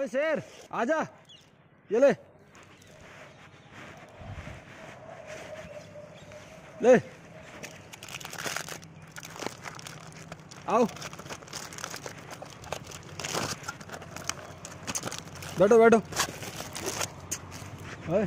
ओए शेर आजा ये ले ले आओ बैठो बैठो ओए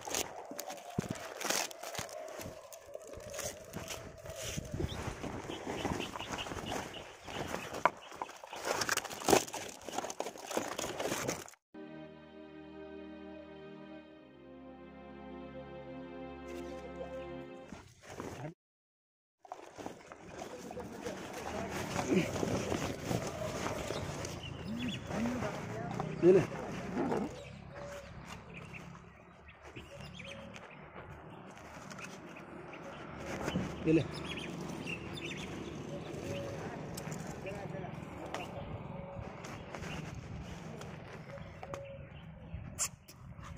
Đây này. Đây này.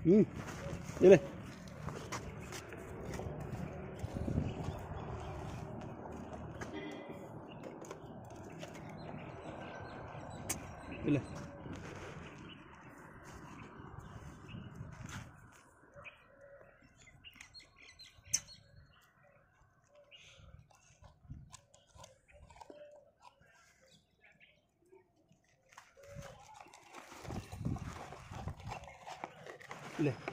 Ừ. Đây này. Đây này. simple.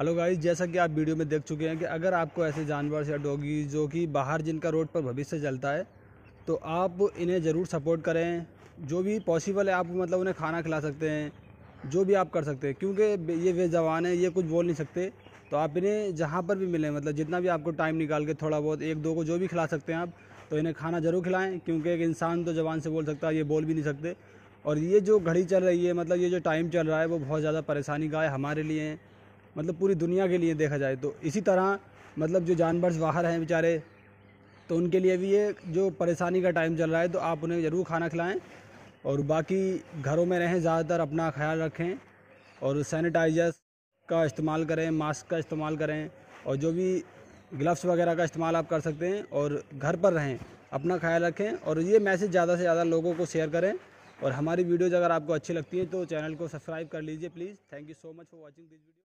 Hello guys जैसा कि आप वीडियो में देख चुके हैं कि अगर आपको ऐसे जानवर या डॉगी जो कि बाहर जिनका रोड पर भविष्य चलता है तो आप इन्हें ज़रूर सपोर्ट करें जो भी पॉसिबल है आप मतलब उन्हें खाना खिला सकते हैं जो भी आप कर सकते हैं क्योंकि ये वे जवान हैं ये कुछ बोल नहीं सकते तो आप इन्हें जहाँ पर भी मिलें मतलब जितना भी आपको टाइम निकाल के थोड़ा बहुत एक दो को जो भी खिला सकते हैं आप तो इन्हें खाना ज़रूर खिलाएँ क्योंकि एक इंसान तो जवान से बोल सकता है ये बोल भी नहीं सकते और ये जो घड़ी चल रही है मतलब ये जो टाइम चल रहा है वो बहुत ज़्यादा परेशानी का है हमारे लिए मतलब पूरी दुनिया के लिए देखा जाए तो इसी तरह मतलब जो जानवर बाहर हैं बेचारे तो उनके लिए भी ये जो परेशानी का टाइम चल रहा है तो आप उन्हें ज़रूर खाना खिलाएं और बाकी घरों में रहें ज़्यादातर अपना ख्याल रखें और सैनिटाइजर का इस्तेमाल करें मास्क का इस्तेमाल करें और जो भी ग्लव्स वगैरह का इस्तेमाल आप कर सकते हैं और घर पर रहें अपना ख्याल रखें और ये मैसेज ज़्यादा से ज़्यादा लोगों को शेयर करें और हमारी वीडियोज़ अगर आपको अच्छी लगती है तो चैनल को सब्सक्राइब कर लीजिए please thank you so much for watching this video